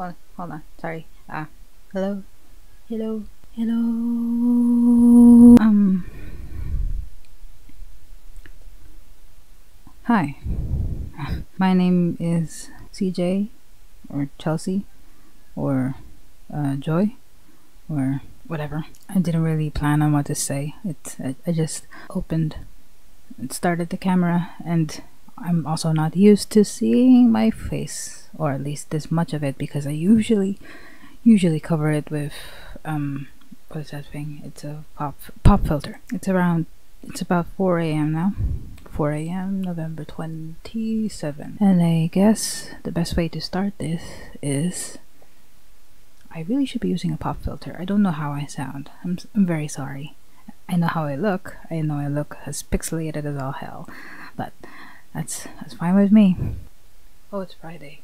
hold, on. Sorry. Ah, hello, hello, hello. Um. Hi. My name is CJ, or Chelsea, or uh, Joy, or whatever. I didn't really plan on what to say. It. I, I just opened, started the camera, and I'm also not used to seeing my face, or at least this much of it, because I usually, usually cover it with, um, what is that thing? It's a pop pop filter. It's around. It's about 4 a.m. now. 4 a.m. November 27. And I guess the best way to start this is. I really should be using a pop filter. I don't know how I sound. I'm, I'm very sorry. I know how I look. I know I look as pixelated as all hell. But that's that's fine with me. Oh, it's Friday.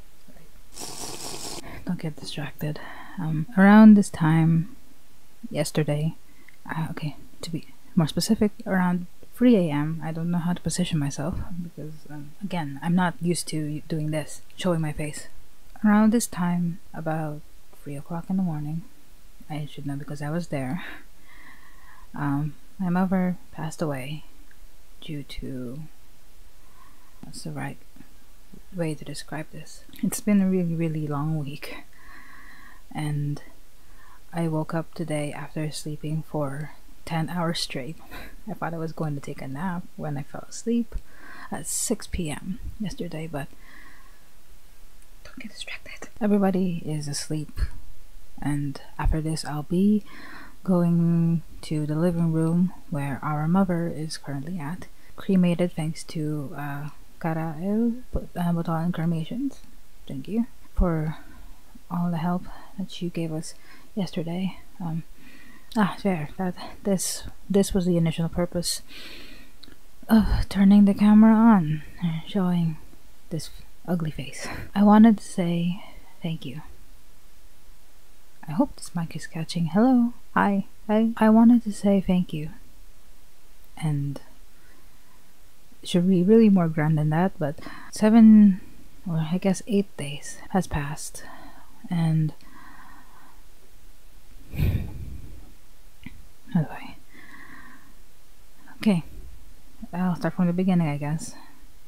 Sorry. Don't get distracted. Um, around this time, yesterday, uh, okay, to be more specific, around 3 a.m. I don't know how to position myself because, um, again, I'm not used to doing this, showing my face. Around this time, about 3 o'clock in the morning, I should know because I was there, um, my mother passed away due to that's the right way to describe this. It's been a really, really long week, and I woke up today after sleeping for 10 hours straight. I thought I was going to take a nap when I fell asleep at 6 p.m. yesterday, but don't get distracted. Everybody is asleep, and after this, I'll be going to the living room where our mother is currently at, cremated thanks to uh, Karael Botalan Cremations. Thank you for all the help that you gave us yesterday. Um, ah, fair. That this this was the initial purpose of turning the camera on, showing this ugly face. I wanted to say thank you. I hope this mic is catching. Hello, hi. I I wanted to say thank you, and should be really more grand than that, but seven or I guess eight days has passed, and I? Okay, I'll start from the beginning, I guess.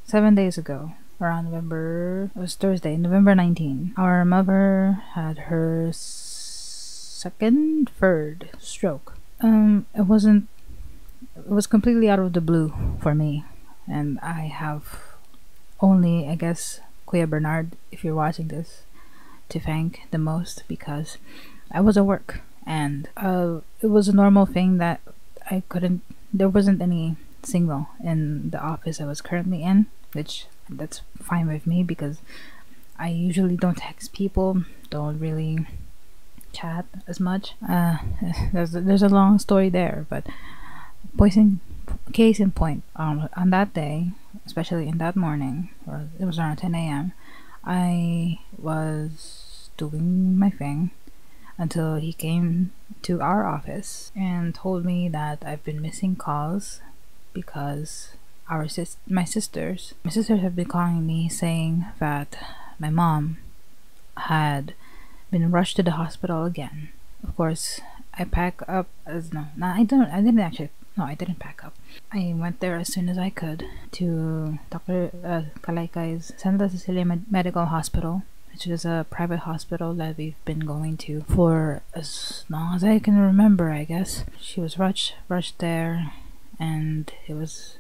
Seven days ago, around November, it was Thursday, November 19, our mother had her second, third stroke. Um, it wasn't, it was completely out of the blue for me and I have only, I guess, Kuya Bernard, if you're watching this, to thank the most because I was at work and uh, it was a normal thing that I couldn't, there wasn't any signal in the office I was currently in, which that's fine with me because I usually don't text people, don't really chat as much. Uh, there's, there's a long story there, but poison case in point, um, on that day, especially in that morning, or it was around 10 a.m., I was doing my thing until he came to our office and told me that I've been missing calls because our sis my sisters my sisters have been calling me saying that my mom had been rushed to the hospital again. Of course, I pack up as no, no I don't I didn't actually no, I didn't pack up. I went there as soon as I could to Dr. Uh, Santa Cecilia Med- Medical Hospital, which is a private hospital that we've been going to for as long as I can remember, I guess. She was rushed, rushed there, and it was,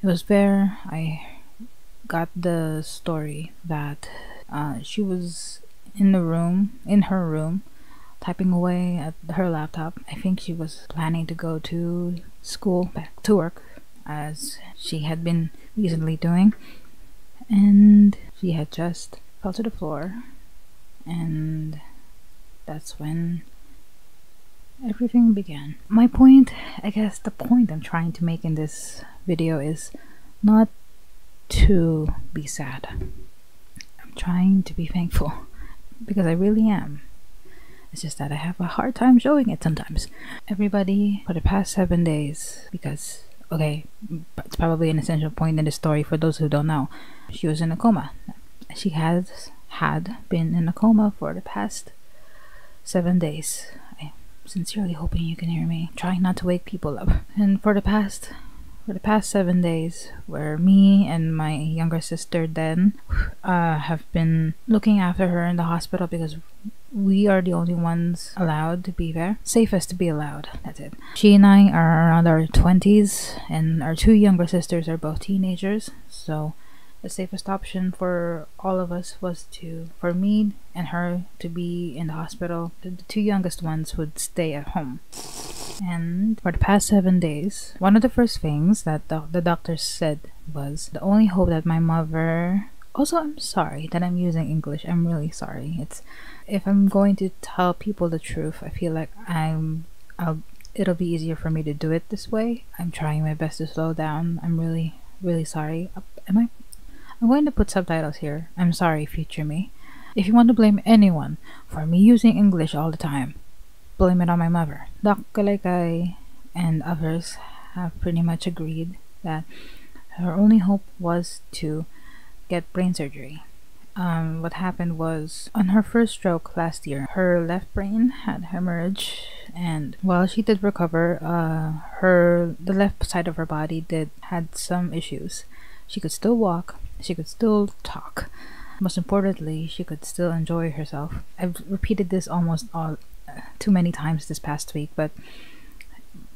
it was there. I got the story that uh, she was in the room, in her room, typing away at her laptop. I think she was planning to go to school, back to work, as she had been recently doing. And she had just fell to the floor, and that's when everything began. My point, I guess the point I'm trying to make in this video is not to be sad. I'm trying to be thankful because I really am. It's just that I have a hard time showing it sometimes. Everybody, for the past seven days, because, okay, it's probably an essential point in the story for those who don't know, she was in a coma. She has had been in a coma for the past seven days. I'm sincerely hoping you can hear me. Trying not to wake people up. And for the past for the past seven days, where me and my younger sister then uh, have been looking after her in the hospital because we are the only ones allowed to be there. Safest to be allowed. That's it. She and I are around our 20s, and our two younger sisters are both teenagers. So, the safest option for all of us was to, for me and her, to be in the hospital. The, two youngest ones would stay at home. And for the past seven days, one of the first things that the, the doctor said was the only hope that my mother. Also, I'm sorry that I'm using English. I'm really sorry. It's if I'm going to tell people the truth, I feel like I'm I'll it'll be easier for me to do it this way. I'm trying my best to slow down. I'm really really sorry. Am I I'm going to put subtitles here. I'm sorry, future me. If you want to blame anyone for me using English all the time, blame it on my mother. Doc Kalekay and others have pretty much agreed that her only hope was to get brain surgery um, what happened was on her first stroke last year, her left brain had hemorrhage, and while she did recover, uh, her the left side of her body did had some issues. She could still walk, she could still talk. Most importantly, she could still enjoy herself. I've repeated this almost all uh, too many times this past week, but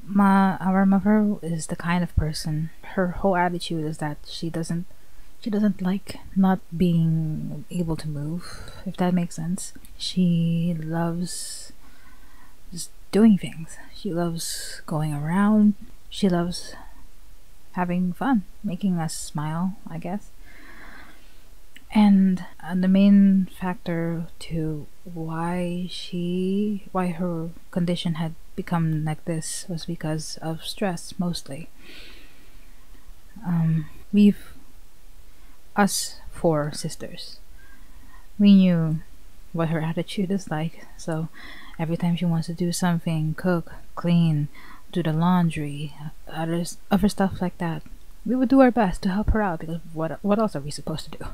ma our mother is the kind of person. Her whole attitude is that she doesn't she doesn't like not being able to move, if that makes sense. She loves just doing things. She loves going around. She loves having fun, making us smile, I guess. And uh, the main factor to why she, why her condition had become like this was because of stress mostly. Um, we've us four sisters. We knew what her attitude is like, so every time she wants to do something, cook, clean, do the laundry, other other stuff like that, we would do our best to help her out because what what else are we supposed to do?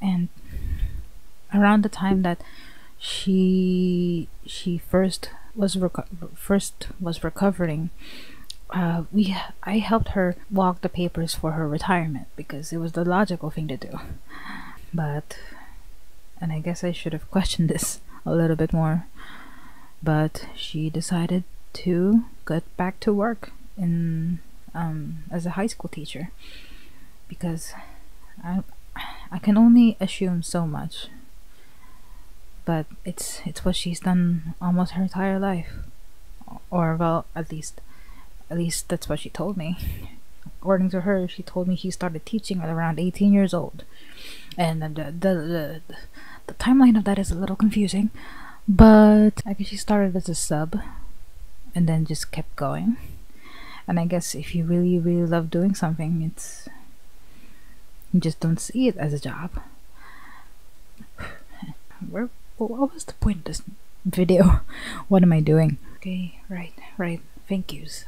And around the time that she she first was first was recovering uh, we I helped her walk the papers for her retirement because it was the logical thing to do. But and I guess I should have questioned this a little bit more. But she decided to get back to work in um, as a high school teacher because I I can only assume so much. But it's it's what she's done almost her entire life, or well, at least at least that's what she told me. According to her, she told me she started teaching at around 18 years old. And the, the, the, the timeline of that is a little confusing. But I guess she started as a sub and then just kept going. And I guess if you really, really love doing something, it's. You just don't see it as a job. Where, what was the point of this video? What am I doing? Okay, right, right. Thank yous.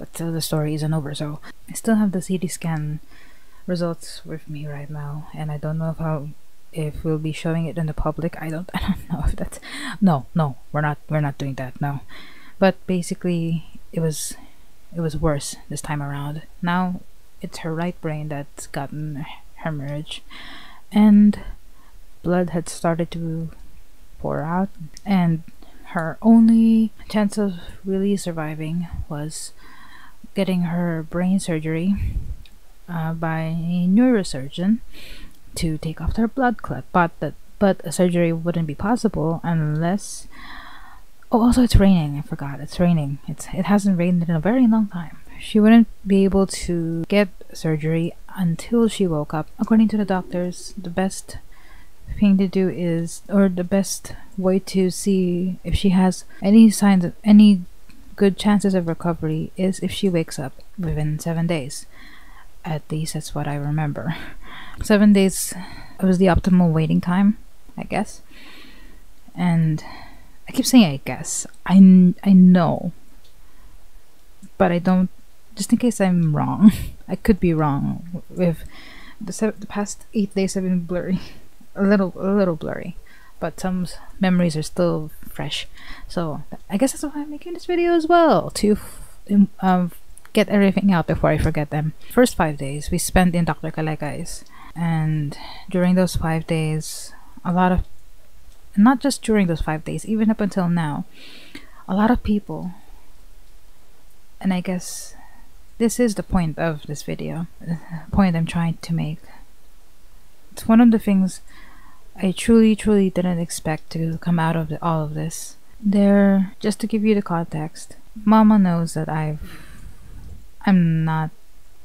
But still, the story isn't over, so I still have the CT scan results with me right now, and I don't know if how if we'll be showing it in the public. I don't I don't know if that's no no we're not we're not doing that no, but basically it was it was worse this time around. Now it's her right brain that's gotten hemorrhage, and blood had started to pour out, and her only chance of really surviving was getting her brain surgery uh, by a neurosurgeon to take off her blood clot, but that but a surgery wouldn't be possible unless. Oh, also it's raining. I forgot. It's raining. It's it hasn't rained in a very long time. She wouldn't be able to get surgery until she woke up. According to the doctors, the best thing to do is, or the best way to see if she has any signs of any good chances of recovery is if she wakes up within seven days. At least that's what I remember. Seven days was the optimal waiting time, I guess. And I keep saying I guess. I, I know. But I don't, just in case I'm wrong, I could be wrong with the, se- the past eight days have been blurry, a little a little blurry, but some memories are still fresh. So I guess that's why I'm making this video as well to um, get everything out before I forget them. First five days we spent in Dr. Kalegai's, and during those five days, a lot of not just during those five days, even up until now, a lot of people, and I guess this is the point of this video, the point I'm trying to make. It's one of the things I truly, truly didn't expect to come out of the, all of this. There, just to give you the context, Mama knows that I've, I'm not,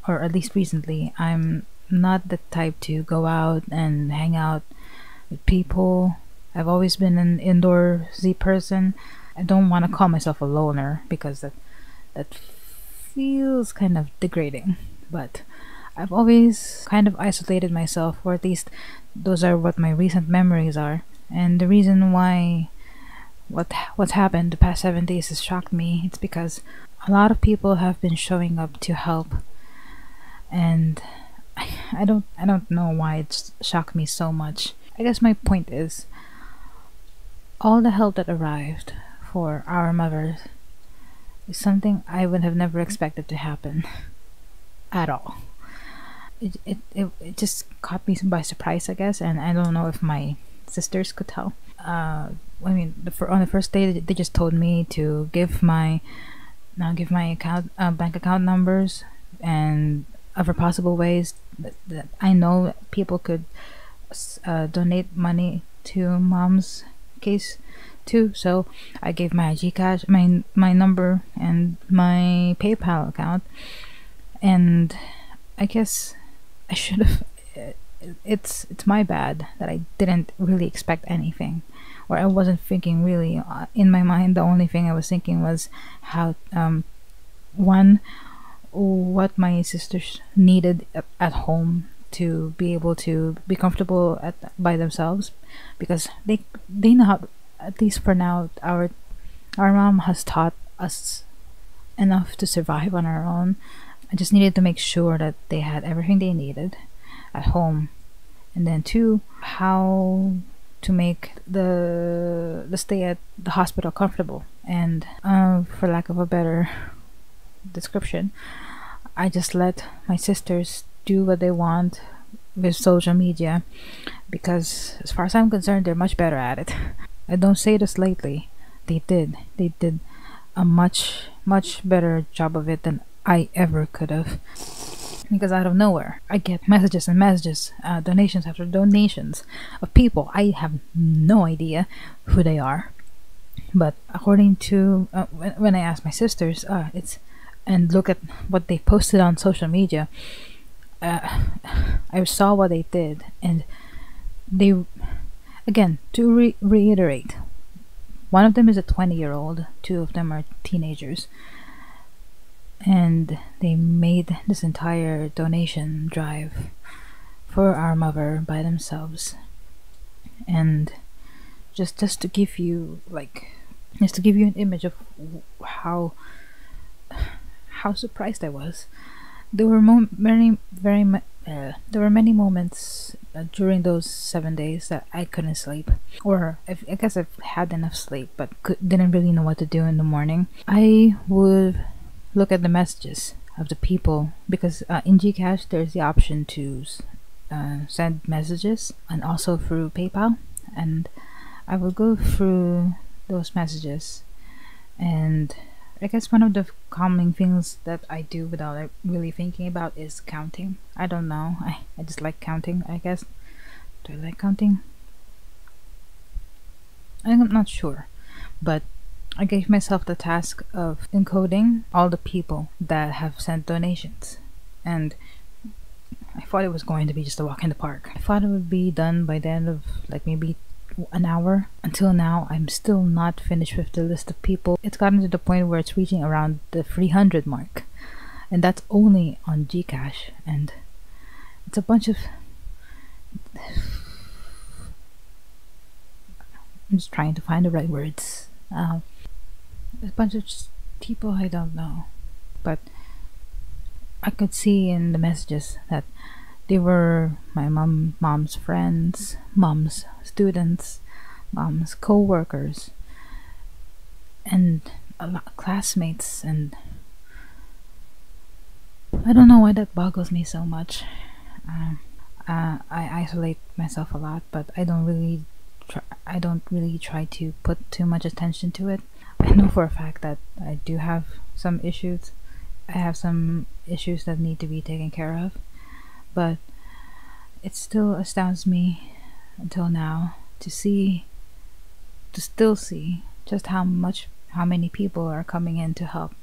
or at least recently, I'm not the type to go out and hang out with people. I've always been an indoorsy person. I don't want to call myself a loner because that that feels kind of degrading. But I've always kind of isolated myself, or at least those are what my recent memories are. And the reason why what what's happened the past seven days has shocked me. It's because a lot of people have been showing up to help, and I, don't I don't know why it's shocked me so much. I guess my point is all the help that arrived for our mothers is something I would have never expected to happen at all. It, it, it, it just caught me by surprise, I guess, and I don't know if my sisters could tell. Uh, I mean, the, fir- on the first day, they- just told me to give my now give my account uh, bank account numbers and other possible ways that, that I know people could uh, donate money to mom's case too. So I gave my IG cash, my my number, and my PayPal account, and I guess I should have. It's it's my bad that I didn't really expect anything, or I wasn't thinking really. Uh, in my mind, the only thing I was thinking was how um, one, what my sisters needed at home to be able to be comfortable at by themselves, because they they know how. At least for now, our our mom has taught us enough to survive on our own. I just needed to make sure that they had everything they needed at home, and then two, how to make the the stay at the hospital comfortable. And uh, for lack of a better description, I just let my sisters do what they want with social media because, as far as I'm concerned, they're much better at it. I don't say this lightly. They did. They did a much, much better job of it than I ever could have. Because out of nowhere, I get messages and messages, uh, donations after donations of people. I have no idea who they are. But according to uh, when, when I asked my sisters, uh, it's and look at what they posted on social media. Uh, I saw what they did, and they again to re- reiterate one of them is a 20 year old two of them are teenagers and they made this entire donation drive for our mother by themselves. And just just to give you like just to give you an image of how how surprised I was. There were many very uh, there were many moments uh, during those seven days that I couldn't sleep, or I, I guess I've had enough sleep, but could, didn't really know what to do in the morning. I would look at the messages of the people because uh, in Gcash there's the option to uh, send messages and also through PayPal, and I will go through those messages and I guess one of the calming things that I do without like, really thinking about is counting. I don't know. I, I just like counting, I guess. Do I like counting? I'm not sure. But I gave myself the task of encoding all the people that have sent donations. And I thought it was going to be just a walk in the park. I thought it would be done by the end of like maybe an hour. Until now, I'm still not finished with the list of people. It's gotten to the point where it's reaching around the 300 mark. And that's only on Gcash. And it's a bunch of. I'm just trying to find the right words. Uh, a bunch of people I don't know. But I could see in the messages that They were my mom, mom's friends, mom's students, mom's co-workers, and a lot classmates. And I don't know why that boggles me so much. Um, uh, I isolate myself a lot, but I don't really try, I don't really try to put too much attention to it. I know for a fact that I do have some issues. I have some issues that need to be taken care of, but it still astounds me until now to see, to still see just how much, how many people are coming in to help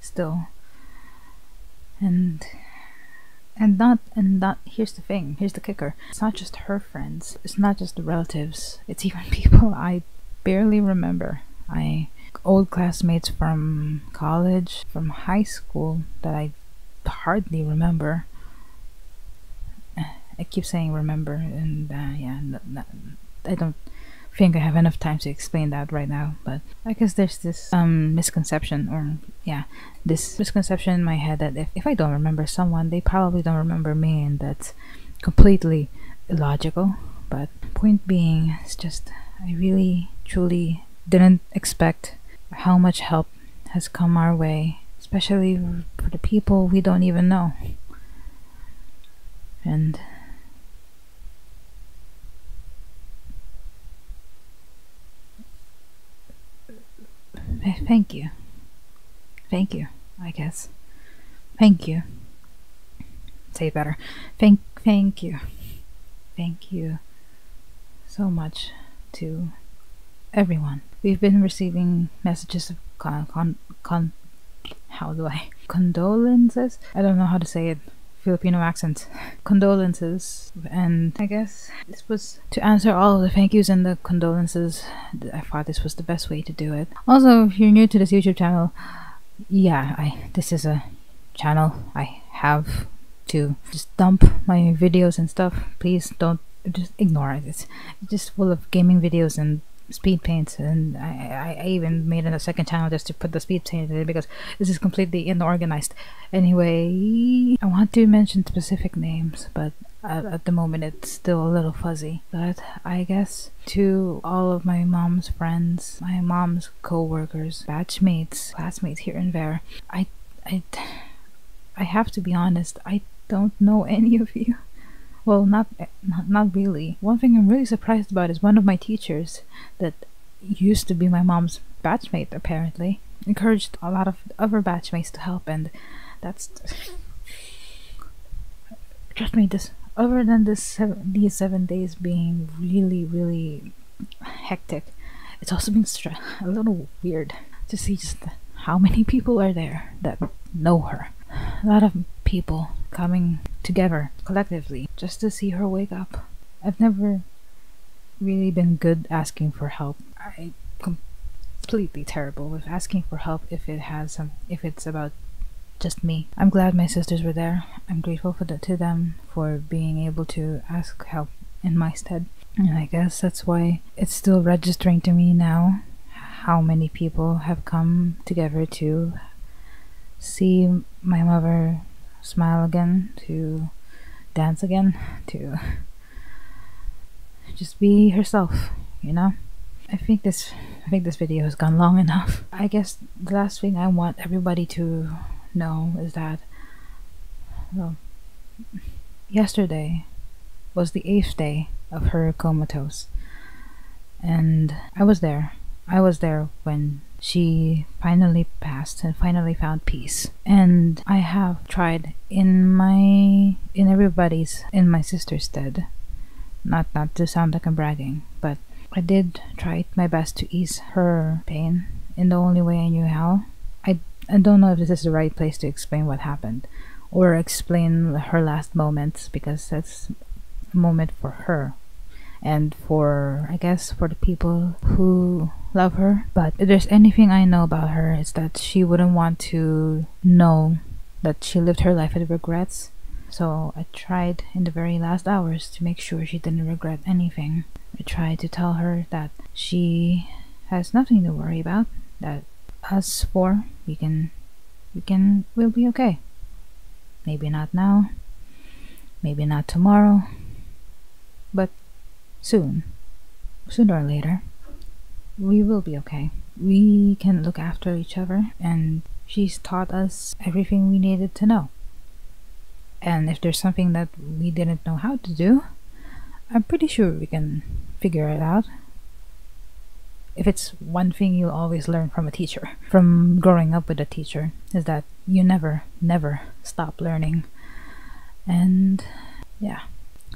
still. And and not and not here's the thing here's the kicker it's not just her friends it's not just the relatives it's even people i barely remember i old classmates from college from high school that i hardly remember i keep saying remember and uh, yeah i don't think I have enough time to explain that right now, but I guess there's this um misconception or yeah, this misconception in my head that if, if I don't remember someone, they probably don't remember me and that's completely illogical. But point being it's just I really truly didn't expect how much help has come our way, especially for the people we don't even know. And Thank you. Thank you, I guess. Thank you. Say it better. Thank thank you. Thank you so much to everyone. We've been receiving messages of con con con how do I condolences? I don't know how to say it. Filipino accent. Condolences. And I guess this was to answer all the thank yous and the condolences. I thought this was the best way to do it. Also, if you're new to this YouTube channel, yeah, I this is a channel I have to just dump my videos and stuff. Please don't just ignore it. It's just full of gaming videos and speed paints and I, I even made it a second channel just to put the speed paint in because this is completely unorganized. Anyway I want to mention specific names but at, at the moment it's still a little fuzzy. But I guess to all of my mom's friends my mom's co-workers batchmates classmates here and there I I I have to be honest I don't know any of you well, not, eh, not not really. One thing I'm really surprised about is one of my teachers that used to be my mom's batchmate apparently encouraged a lot of other batchmates to help and that's trust me this other than this seven, these seven days being really really hectic it's also been a little weird to see just how many people are there that know her a lot of people coming together collectively just to see her wake up. I've never really been good asking for help. I completely terrible with asking for help if it has some if it's about just me. I'm glad my sisters were there. I'm grateful for the, to them for being able to ask help in my stead. And I guess that's why it's still registering to me now how many people have come together to see my mother smile again, to dance again, to just be herself, you know? I think this I think this video has gone long enough. I guess the last thing I want everybody to know is that well yesterday was the eighth day of her comatose. And I was there. I was there when she finally passed and finally found peace. And I have tried in my in everybody's in my sister's stead. Not not to sound like I'm bragging, but I did try my best to ease her pain in the only way I knew how. I I don't know if this is the right place to explain what happened or explain her last moments because that's a moment for her and for I guess for the people who love her. But if there's anything I know about her, it's that she wouldn't want to know that she lived her life with regrets. So I tried in the very last hours to make sure she didn't regret anything. I tried to tell her that she has nothing to worry about. That us four, we can, we can, we'll be okay. Maybe not now. Maybe not tomorrow, but soon, sooner or later, we will be okay. We can look after each other, and she's taught us everything we needed to know. And if there's something that we didn't know how to do, I'm pretty sure we can figure it out. If it's one thing you'll always learn from a teacher, from growing up with a teacher, is that you never, never stop learning. And yeah,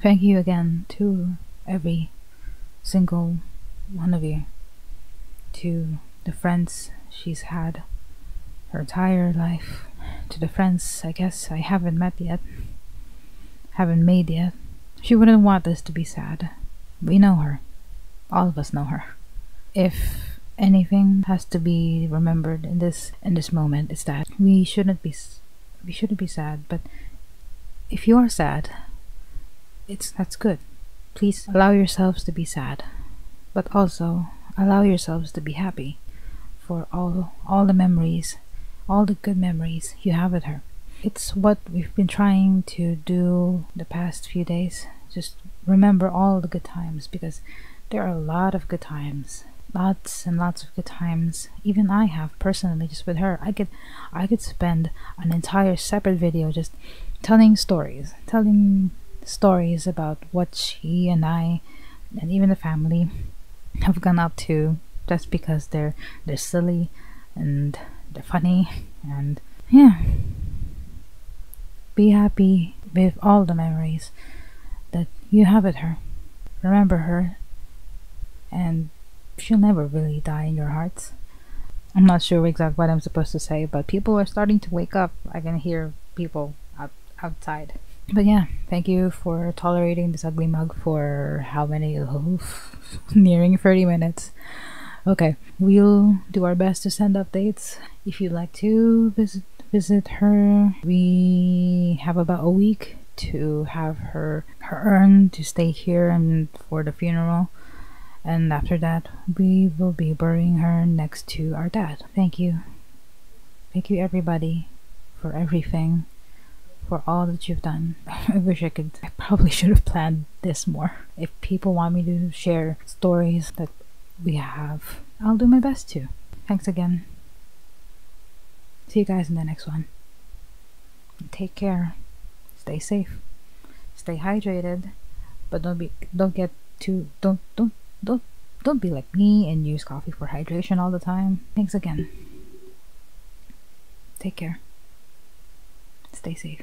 thank you again to every single one of you, to the friends she's had her entire life, to the friends I guess I haven't met yet, haven't made yet. She wouldn't want us to be sad. We know her. All of us know her. If anything has to be remembered in this in this moment, it's that we shouldn't be we shouldn't be sad. But if you are sad, it's that's good. Please allow yourselves to be sad, but also allow yourselves to be happy for all all the memories, all the good memories you have with her. It's what we've been trying to do the past few days. Just remember all the good times because there are a lot of good times. Lots and lots of good times. Even I have personally just with her. I could I could spend an entire separate video just telling stories. Telling stories about what she and I and even the family have gone up to just because they're they're silly and they're funny and yeah. Be happy with all the memories that you have with her. Remember her and she'll never really die in your hearts. I'm not sure exactly what i'm supposed to say but people are starting to wake up. I can hear people out outside but yeah thank you for tolerating this ugly mug for how many? Oh, Nearing 30 minutes. Okay we'll do our best to send updates. If you'd like to visit visit her we have about a week to have her her urn to stay here and for the funeral. And after that we will be burying her next to our dad. Thank you. Thank you everybody for everything for all that you've done. I wish I could, I probably should have planned this more. If people want me to share stories that we have, I'll do my best to. Thanks again. See you guys in the next one. Take care. Stay safe. Stay hydrated. But don't be don't get too don't don't don't don't be like me and use coffee for hydration all the time. Thanks again. Take care. Stay safe.